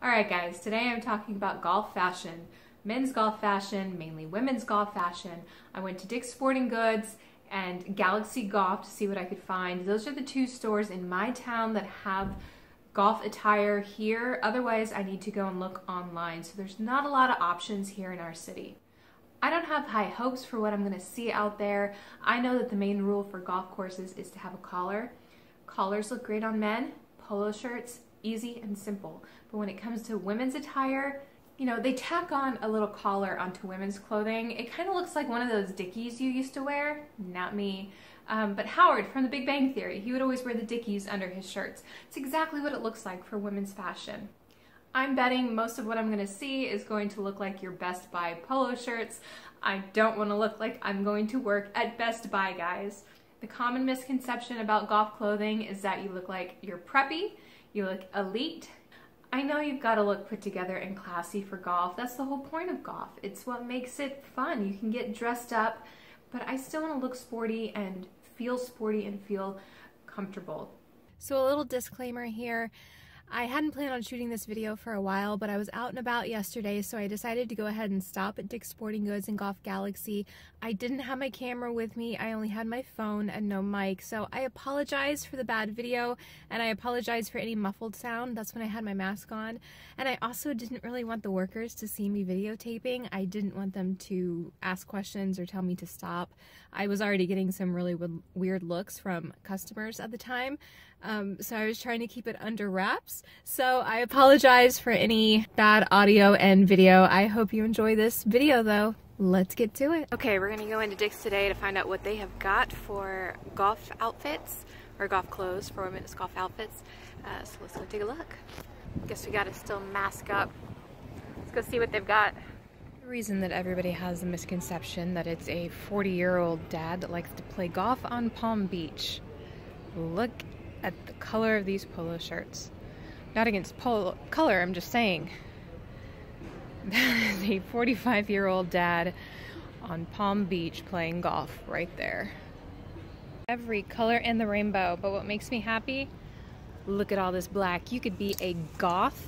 Alright guys, today I'm talking about golf fashion. Men's golf fashion, mainly women's golf fashion. I went to Dick's Sporting Goods and Galaxy Golf to see what I could find. Those are the two stores in my town that have golf attire here. Otherwise, I need to go and look online. So there's not a lot of options here in our city. I don't have high hopes for what I'm going to see out there. I know that the main rule for golf courses is to have a collar. Collars look great on men, polo shirts, easy and simple. But when it comes to women's attire, you know, they tack on a little collar onto women's clothing. It kind of looks like one of those dickies you used to wear. Not me. Um, but Howard from The Big Bang Theory, he would always wear the dickies under his shirts. It's exactly what it looks like for women's fashion. I'm betting most of what I'm going to see is going to look like your Best Buy polo shirts. I don't want to look like I'm going to work at Best Buy, guys. The common misconception about golf clothing is that you look like you're preppy, you look elite. I know you've got to look put together and classy for golf. That's the whole point of golf. It's what makes it fun. You can get dressed up, but I still want to look sporty and feel sporty and feel comfortable. So a little disclaimer here. I hadn't planned on shooting this video for a while, but I was out and about yesterday, so I decided to go ahead and stop at Dick's Sporting Goods and Golf Galaxy. I didn't have my camera with me, I only had my phone and no mic, so I apologize for the bad video, and I apologize for any muffled sound. That's when I had my mask on. And I also didn't really want the workers to see me videotaping. I didn't want them to ask questions or tell me to stop. I was already getting some really weird looks from customers at the time, um, so I was trying to keep it under wraps. So I apologize for any bad audio and video. I hope you enjoy this video though. Let's get to it. Okay, we're gonna go into Dick's today to find out what they have got for golf outfits or golf clothes for women's golf outfits. Uh, so let's go take a look. Guess we gotta still mask up. Let's go see what they've got. The reason that everybody has the misconception that it's a 40 year old dad that likes to play golf on Palm Beach. Look at the color of these polo shirts. Not against polo color, I'm just saying. That is a 45 year old dad on Palm Beach playing golf right there. Every color in the rainbow, but what makes me happy? Look at all this black. You could be a goth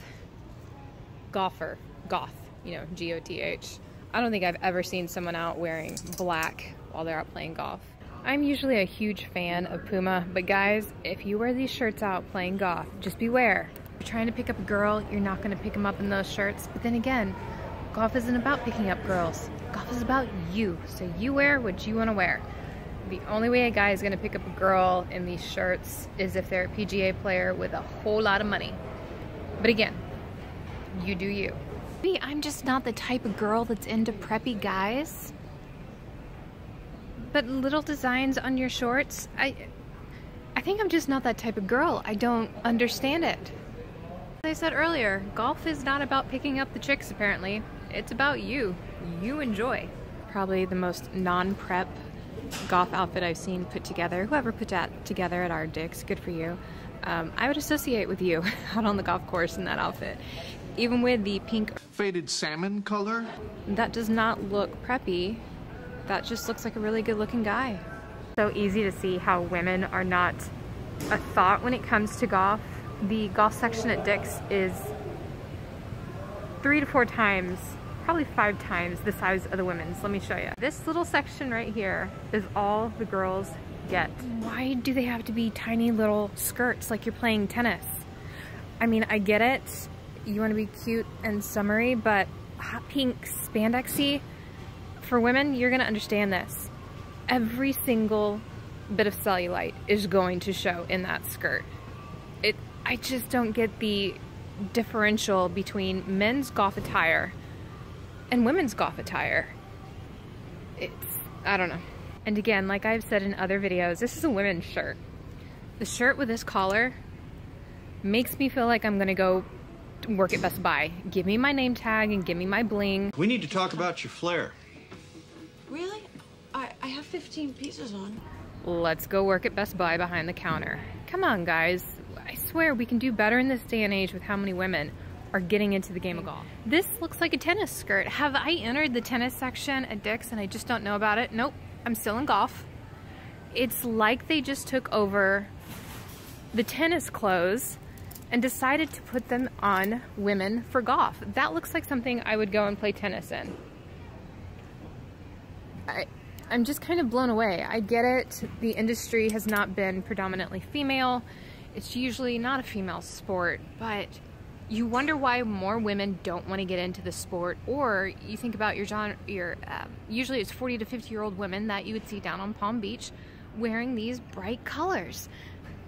golfer. Goth, you know, G O T H. I don't think I've ever seen someone out wearing black while they're out playing golf. I'm usually a huge fan of Puma, but guys, if you wear these shirts out playing golf, just beware. If you're trying to pick up a girl, you're not gonna pick them up in those shirts. But then again, golf isn't about picking up girls. Golf is about you, so you wear what you wanna wear. The only way a guy is gonna pick up a girl in these shirts is if they're a PGA player with a whole lot of money. But again, you do you. Maybe I'm just not the type of girl that's into preppy guys. But little designs on your shorts, I, I think I'm just not that type of girl. I don't understand it. As I said earlier, golf is not about picking up the chicks apparently. It's about you. You enjoy. Probably the most non-prep golf outfit I've seen put together. Whoever put that together at our Dick's, good for you. Um, I would associate with you out on the golf course in that outfit. Even with the pink faded salmon color. That does not look preppy that just looks like a really good looking guy. So easy to see how women are not a thought when it comes to golf. The golf section at Dick's is three to four times, probably five times the size of the women's. Let me show you. This little section right here is all the girls get. Why do they have to be tiny little skirts like you're playing tennis? I mean, I get it. You want to be cute and summery, but hot pink spandexy for women, you're gonna understand this. Every single bit of cellulite is going to show in that skirt. It, I just don't get the differential between men's golf attire and women's golf attire. It's, I don't know. And again, like I've said in other videos, this is a women's shirt. The shirt with this collar makes me feel like I'm gonna go work at Best Buy. Give me my name tag and give me my bling. We need to talk about your flair. 15 pieces on. Let's go work at Best Buy behind the counter. Come on, guys. I swear we can do better in this day and age with how many women are getting into the game of golf. This looks like a tennis skirt. Have I entered the tennis section at Dick's and I just don't know about it? Nope, I'm still in golf. It's like they just took over the tennis clothes and decided to put them on women for golf. That looks like something I would go and play tennis in. I, I'm just kind of blown away. I get it. The industry has not been predominantly female. It's usually not a female sport, but you wonder why more women don't want to get into the sport or you think about your genre your uh, usually it's 40 to 50 year old women that you would see down on palm beach wearing these bright colors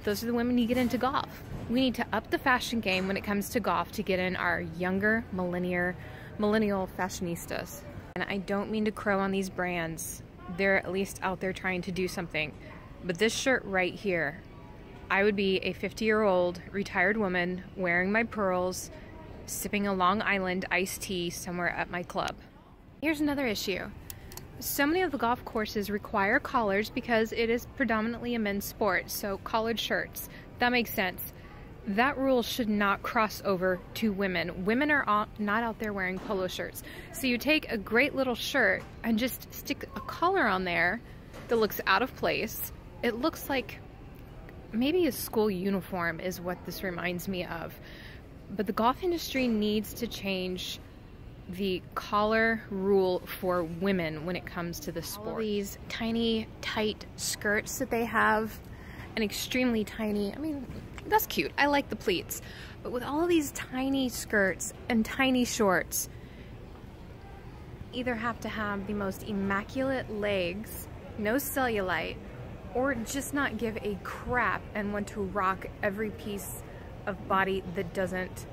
those are the women you get into golf we need to up the fashion game when it comes to golf to get in our younger millennial millennial fashionistas and i don't mean to crow on these brands they're at least out there trying to do something but this shirt right here I would be a 50 year old retired woman wearing my pearls, sipping a Long Island iced tea somewhere at my club. Here's another issue. So many of the golf courses require collars because it is predominantly a men's sport, so collared shirts. That makes sense. That rule should not cross over to women. Women are not out there wearing polo shirts. So you take a great little shirt and just stick a collar on there that looks out of place. It looks like maybe a school uniform is what this reminds me of. But the golf industry needs to change the collar rule for women when it comes to the sport. All these tiny, tight skirts that they have, and extremely tiny, I mean, that's cute. I like the pleats. But with all these tiny skirts and tiny shorts, either have to have the most immaculate legs, no cellulite, or just not give a crap and want to rock every piece of body that doesn't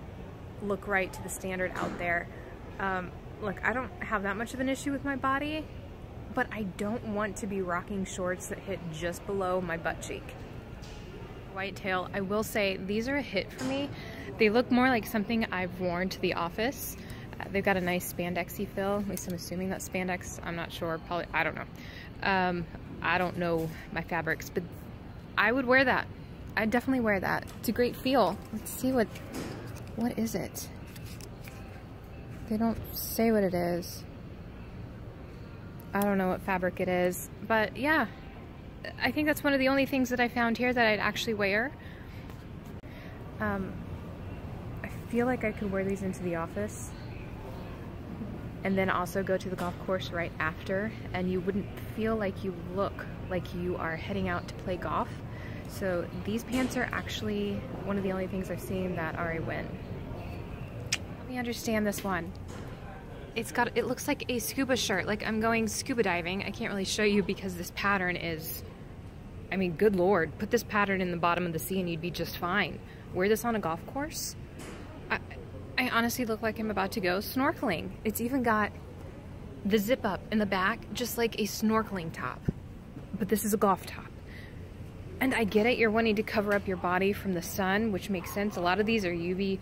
look right to the standard out there. Um, look, I don't have that much of an issue with my body, but I don't want to be rocking shorts that hit just below my butt cheek. Whitetail, I will say these are a hit for me. They look more like something I've worn to the office. Uh, they've got a nice spandexy feel. At least I'm assuming that's spandex. I'm not sure. Probably, I don't know. Um, I don't know my fabrics, but I would wear that. I'd definitely wear that. It's a great feel. Let's see what, what is it? They don't say what it is. I don't know what fabric it is, but yeah, I think that's one of the only things that I found here that I'd actually wear. Um, I feel like I could wear these into the office and then also go to the golf course right after and you wouldn't feel like you look like you are heading out to play golf. So these pants are actually one of the only things I've seen that are a win. Let me understand this one. It's got, it looks like a scuba shirt, like I'm going scuba diving. I can't really show you because this pattern is, I mean, good Lord, put this pattern in the bottom of the sea and you'd be just fine. Wear this on a golf course? I, I honestly look like I'm about to go snorkeling. It's even got the zip up in the back, just like a snorkeling top. But this is a golf top. And I get it, you're wanting to cover up your body from the sun, which makes sense. A lot of these are UV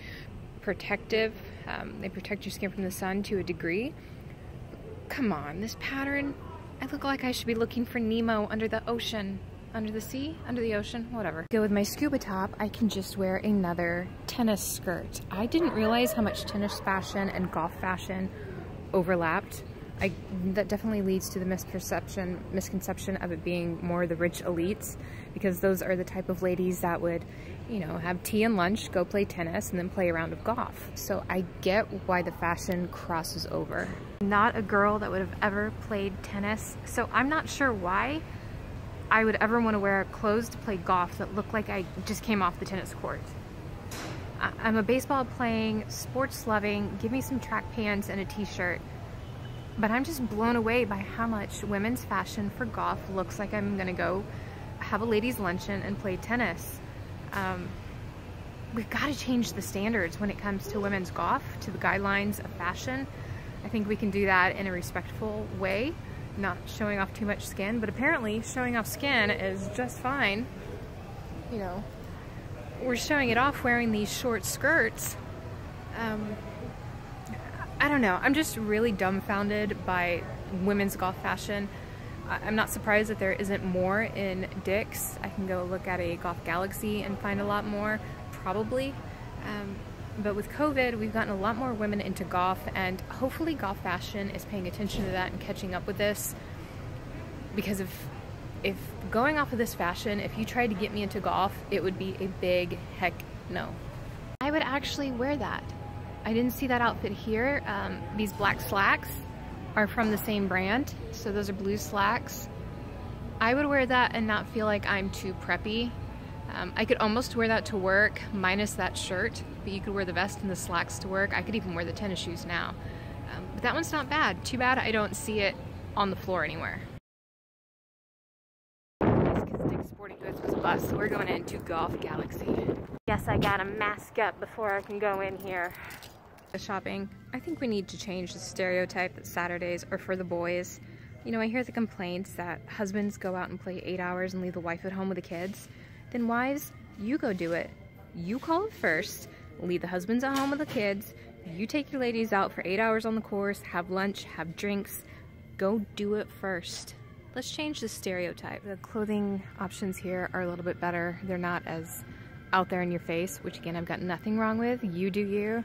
protective. Um, they protect your skin from the sun to a degree. Come on, this pattern, I look like I should be looking for Nemo under the ocean under the sea, under the ocean, whatever. Go with my scuba top, I can just wear another tennis skirt. I didn't realize how much tennis fashion and golf fashion overlapped. I, that definitely leads to the misperception, misconception of it being more the rich elites because those are the type of ladies that would, you know, have tea and lunch, go play tennis, and then play a round of golf. So I get why the fashion crosses over. Not a girl that would have ever played tennis, so I'm not sure why I would ever want to wear clothes to play golf that look like I just came off the tennis court. I'm a baseball playing, sports loving, give me some track pants and a t-shirt. But I'm just blown away by how much women's fashion for golf looks like I'm gonna go have a ladies luncheon and play tennis. Um, we've got to change the standards when it comes to women's golf, to the guidelines of fashion. I think we can do that in a respectful way not showing off too much skin, but apparently showing off skin is just fine. You know, we're showing it off wearing these short skirts. Um, I don't know. I'm just really dumbfounded by women's golf fashion. I'm not surprised that there isn't more in Dick's. I can go look at a Golf Galaxy and find a lot more, probably. Um, but with COVID, we've gotten a lot more women into golf, and hopefully, golf fashion is paying attention to that and catching up with this. Because if if going off of this fashion, if you tried to get me into golf, it would be a big heck no. I would actually wear that. I didn't see that outfit here. Um, these black slacks are from the same brand. So those are blue slacks. I would wear that and not feel like I'm too preppy. Um, I could almost wear that to work, minus that shirt, but you could wear the vest and the slacks to work. I could even wear the tennis shoes now. Um, but that one's not bad. Too bad I don't see it on the floor anywhere. Sporting Goods was a bust, so we're going into Golf Galaxy. Guess I gotta mask up before I can go in here. Shopping. I think we need to change the stereotype that Saturdays are for the boys. You know, I hear the complaints that husbands go out and play eight hours and leave the wife at home with the kids. Then wives, you go do it. You call it first, leave the husbands at home with the kids, you take your ladies out for eight hours on the course, have lunch, have drinks, go do it first. Let's change the stereotype. The clothing options here are a little bit better. They're not as out there in your face, which again, I've got nothing wrong with. You do you.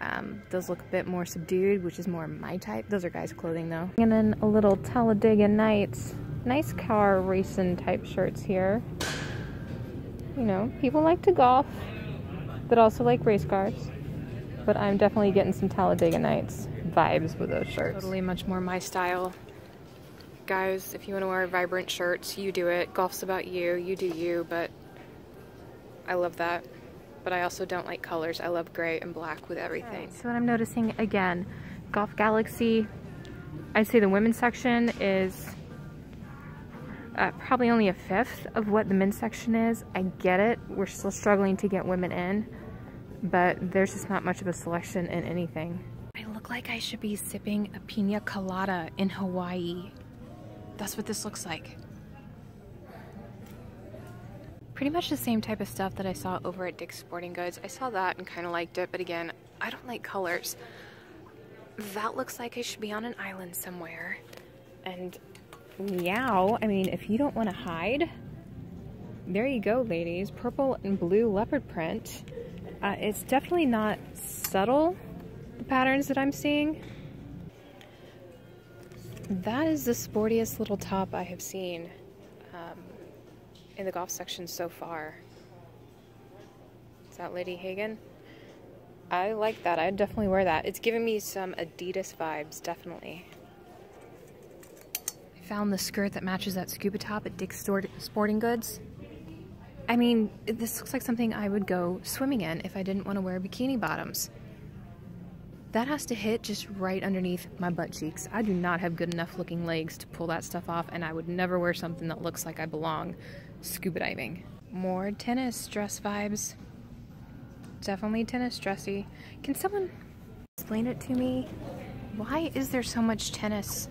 Um, those look a bit more subdued, which is more my type. Those are guys' clothing though. And then a little Talladega Nights. Nice car racing type shirts here. You know, people like to golf, but also like race cars. But I'm definitely getting some Talladega Nights vibes with those shirts. Totally much more my style. Guys, if you want to wear vibrant shirts, you do it. Golf's about you, you do you, but I love that but I also don't like colors. I love gray and black with everything. Right, so what I'm noticing again, Golf Galaxy, I'd say the women's section is uh, probably only a fifth of what the men's section is. I get it. We're still struggling to get women in, but there's just not much of a selection in anything. I look like I should be sipping a pina colada in Hawaii. That's what this looks like pretty much the same type of stuff that I saw over at Dick's Sporting Goods. I saw that and kind of liked it, but again, I don't like colors. That looks like I should be on an island somewhere. And meow, I mean, if you don't want to hide, there you go, ladies. Purple and blue leopard print. Uh, it's definitely not subtle, the patterns that I'm seeing. That is the sportiest little top I have seen in the golf section so far. Is that Lady Hagen? I like that. I'd definitely wear that. It's giving me some Adidas vibes, definitely. I found the skirt that matches that scuba top at Dick's Sporting Goods. I mean, this looks like something I would go swimming in if I didn't want to wear bikini bottoms. That has to hit just right underneath my butt cheeks. I do not have good enough looking legs to pull that stuff off, and I would never wear something that looks like I belong scuba diving. More tennis dress vibes. Definitely tennis dressy. Can someone explain it to me? Why is there so much tennis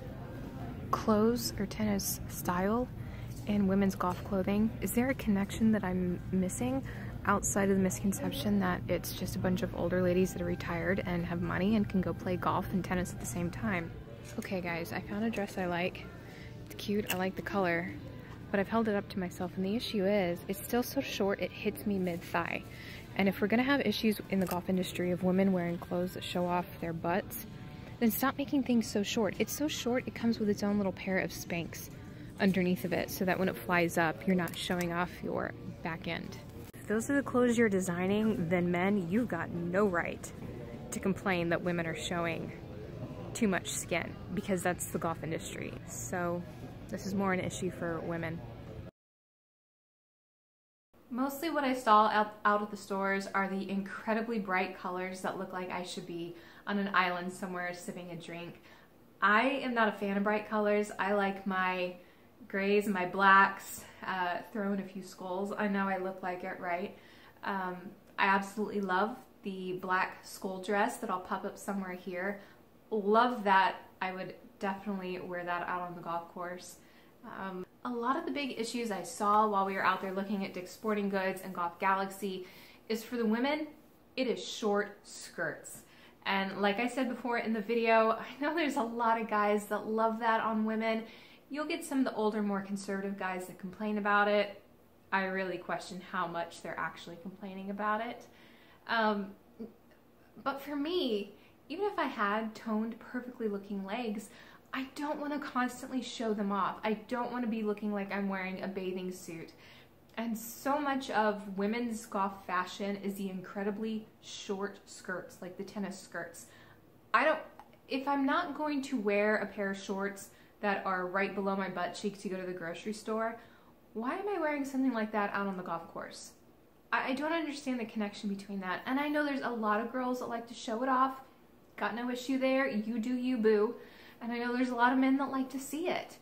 clothes or tennis style in women's golf clothing? Is there a connection that I'm missing outside of the misconception that it's just a bunch of older ladies that are retired and have money and can go play golf and tennis at the same time? Okay guys, I found a dress I like. It's cute, I like the color but I've held it up to myself. And the issue is, it's still so short, it hits me mid-thigh. And if we're gonna have issues in the golf industry of women wearing clothes that show off their butts, then stop making things so short. It's so short, it comes with its own little pair of Spanx underneath of it so that when it flies up, you're not showing off your back end. If those are the clothes you're designing, then men, you've got no right to complain that women are showing too much skin because that's the golf industry. So this is more an issue for women. Mostly what I saw out, out of the stores are the incredibly bright colors that look like I should be on an island somewhere sipping a drink. I am not a fan of bright colors. I like my grays and my blacks, uh, throw in a few skulls. I know I look like it, right? Um, I absolutely love the black skull dress that I'll pop up somewhere here. Love that. I would definitely wear that out on the golf course. Um, a lot of the big issues I saw while we were out there looking at Dick's Sporting Goods and Golf Galaxy is for the women, it is short skirts. And like I said before in the video, I know there's a lot of guys that love that on women. You'll get some of the older, more conservative guys that complain about it. I really question how much they're actually complaining about it. Um, but for me, even if I had toned, perfectly looking legs, I don't want to constantly show them off. I don't want to be looking like I'm wearing a bathing suit. And so much of women's golf fashion is the incredibly short skirts, like the tennis skirts. I don't, if I'm not going to wear a pair of shorts that are right below my butt cheek to go to the grocery store, why am I wearing something like that out on the golf course? I, I don't understand the connection between that. And I know there's a lot of girls that like to show it off. Got no issue there. You do you, boo. And I know there's a lot of men that like to see it.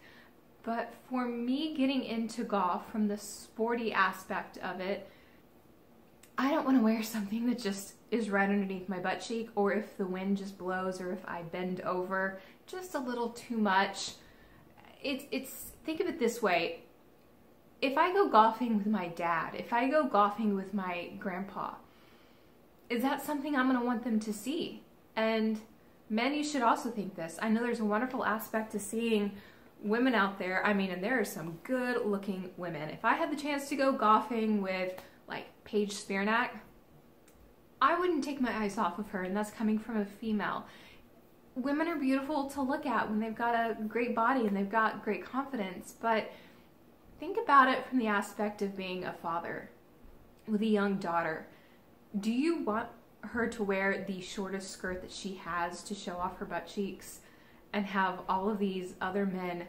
But for me getting into golf from the sporty aspect of it, I don't want to wear something that just is right underneath my butt cheek or if the wind just blows or if I bend over just a little too much. It's it's think of it this way. If I go golfing with my dad, if I go golfing with my grandpa, is that something I'm going to want them to see? And men, you should also think this. I know there's a wonderful aspect to seeing women out there. I mean, and there are some good looking women. If I had the chance to go golfing with like Paige Spiranac, I wouldn't take my eyes off of her, and that's coming from a female. Women are beautiful to look at when they've got a great body and they've got great confidence, but think about it from the aspect of being a father with a young daughter. Do you want her to wear the shortest skirt that she has to show off her butt cheeks? and have all of these other men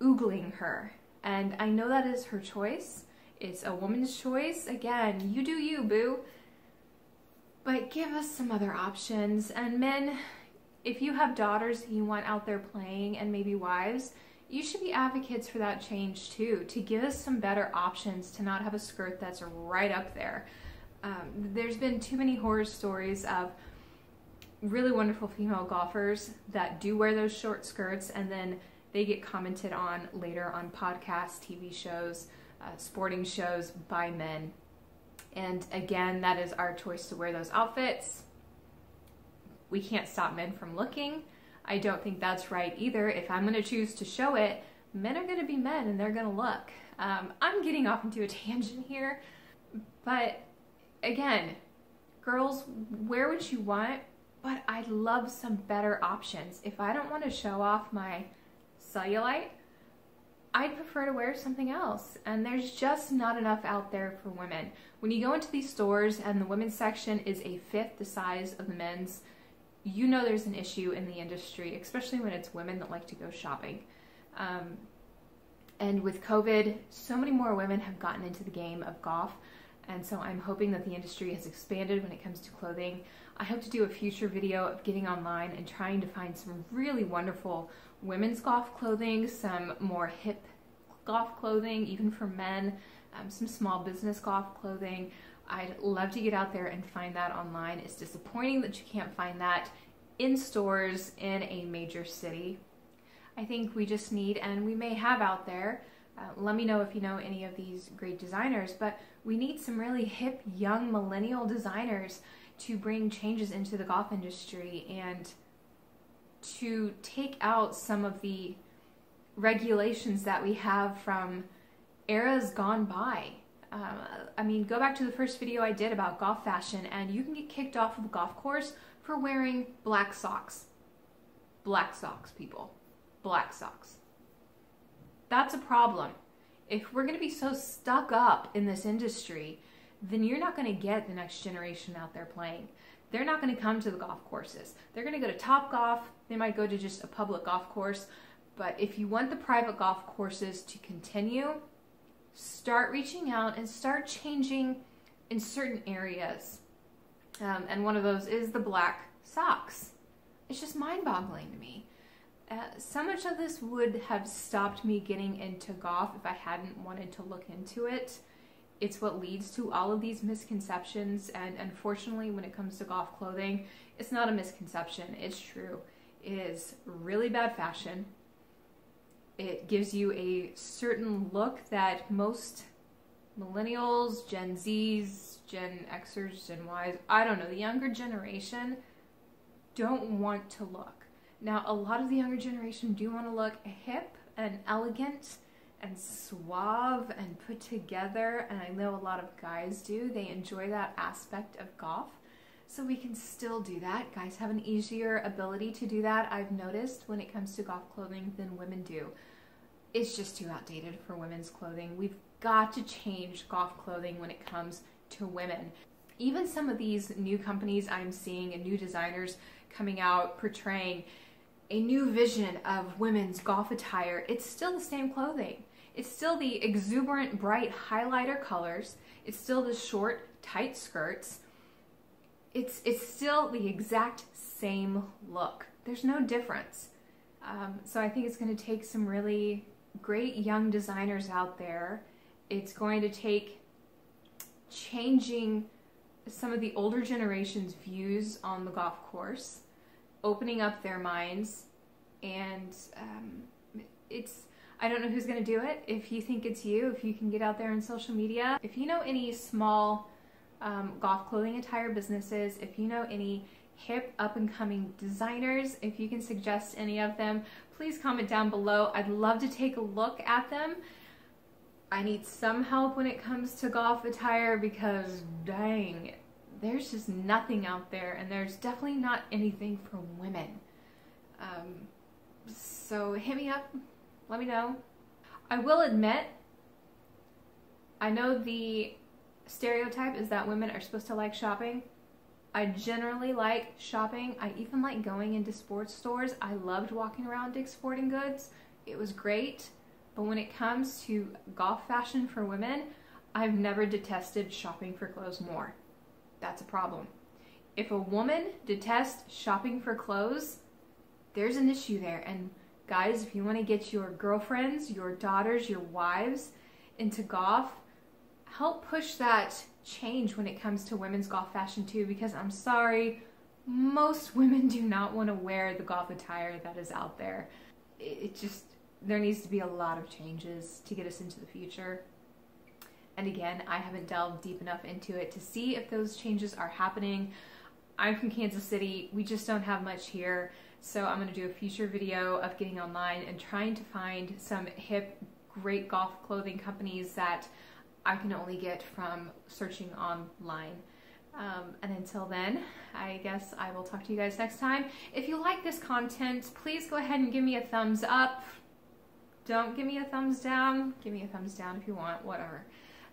oogling her. And I know that is her choice. It's a woman's choice. Again, you do you, boo. But give us some other options. And men, if you have daughters you want out there playing and maybe wives, you should be advocates for that change too, to give us some better options to not have a skirt that's right up there. Um, there's been too many horror stories of really wonderful female golfers that do wear those short skirts and then they get commented on later on podcasts, TV shows, uh, sporting shows by men. And again, that is our choice to wear those outfits. We can't stop men from looking. I don't think that's right either. If I'm going to choose to show it, men are going to be men and they're going to look. Um, I'm getting off into a tangent here, but again, girls, wear what you want, but I'd love some better options. If I don't want to show off my cellulite, I'd prefer to wear something else. And there's just not enough out there for women. When you go into these stores and the women's section is a fifth the size of the men's, you know there's an issue in the industry, especially when it's women that like to go shopping. Um, and with COVID, so many more women have gotten into the game of golf. And so I'm hoping that the industry has expanded when it comes to clothing. I hope to do a future video of getting online and trying to find some really wonderful women's golf clothing, some more hip golf clothing, even for men, um, some small business golf clothing. I'd love to get out there and find that online. It's disappointing that you can't find that in stores in a major city. I think we just need, and we may have out there, uh, let me know if you know any of these great designers, but we need some really hip, young millennial designers to bring changes into the golf industry and to take out some of the regulations that we have from eras gone by. Um, I mean, go back to the first video I did about golf fashion, and you can get kicked off of a golf course for wearing black socks. Black socks, people. Black socks. That's a problem. If we're going to be so stuck up in this industry then you're not going to get the next generation out there playing. They're not going to come to the golf courses. They're going to go to Top Golf. They might go to just a public golf course. But if you want the private golf courses to continue, start reaching out and start changing in certain areas. Um, and one of those is the black socks. It's just mind boggling to me. Uh, so much of this would have stopped me getting into golf if I hadn't wanted to look into it it's what leads to all of these misconceptions. And unfortunately, when it comes to golf clothing, it's not a misconception, it's true. It is really bad fashion. It gives you a certain look that most millennials, Gen Zs, Gen Xers, Gen Ys, I don't know, the younger generation don't want to look. Now, a lot of the younger generation do want to look hip and elegant and suave and put together, and I know a lot of guys do. They enjoy that aspect of golf. So we can still do that. Guys have an easier ability to do that, I've noticed, when it comes to golf clothing than women do. It's just too outdated for women's clothing. We've got to change golf clothing when it comes to women. Even some of these new companies I'm seeing and new designers coming out portraying a new vision of women's golf attire, it's still the same clothing. It's still the exuberant, bright highlighter colors. It's still the short, tight skirts. It's, it's still the exact same look. There's no difference. Um, so I think it's going to take some really great young designers out there. It's going to take changing some of the older generation's views on the golf course, opening up their minds, and um, it's I don't know who's to do it. If you think it's you, if you can get out there on social media, if you know any small um, golf clothing attire businesses, if you know any hip up and coming designers, if you can suggest any of them, please comment down below. I'd love to take a look at them. I need some help when it comes to golf attire because dang, there's just nothing out there and there's definitely not anything for women. Um, so hit me up, let me know. I will admit, I know the stereotype is that women are supposed to like shopping. I generally like shopping. I even like going into sports stores. I loved walking around Dick's Sporting Goods. It was great. But when it comes to golf fashion for women, I've never detested shopping for clothes more. That's a problem. If a woman detests shopping for clothes, there's an issue there. And Guys, if you want to get your girlfriends, your daughters, your wives into golf, help push that change when it comes to women's golf fashion too because I'm sorry, most women do not want to wear the golf attire that is out there. It just, there needs to be a lot of changes to get us into the future. And again, I haven't delved deep enough into it to see if those changes are happening. I'm from Kansas City. We just don't have much here. So I'm to do a future video of getting online and trying to find some hip, great golf clothing companies that I can only get from searching online. Um, and until then, I guess I will talk to you guys next time. If you like this content, please go ahead and give me a thumbs up. Don't give me a thumbs down. Give me a thumbs down if you want, whatever.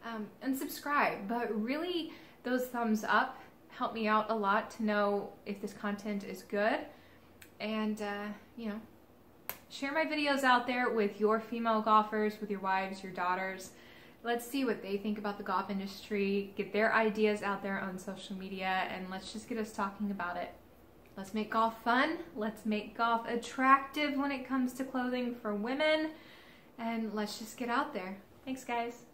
Um, and subscribe. But really, those thumbs up help me out a lot to know if this content is good. And uh, you know share my videos out there with your female golfers with your wives your daughters. Let's see what they think about the golf industry. Get their ideas out there on social media and let's just get us talking about it. Let's make golf fun. Let's make golf attractive when it comes to clothing for women. And let's just get out there. Thanks guys